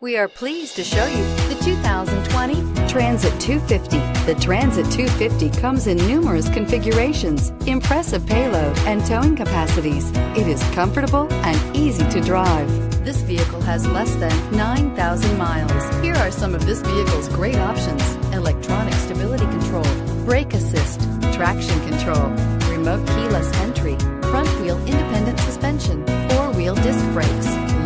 We are pleased to show you the 2020 Transit 250. The Transit 250 comes in numerous configurations, impressive payload, and towing capacities. It is comfortable and easy to drive. This vehicle has less than 9,000 miles. Here are some of this vehicle's great options. Electronic stability control, brake assist, traction control,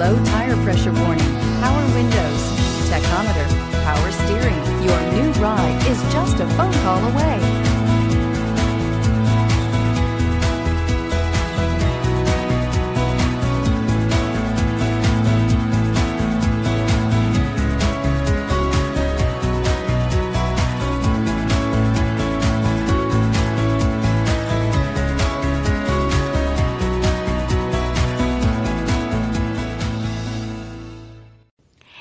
low tire pressure warning, power windows, tachometer, power steering. Your new ride is just a phone call away.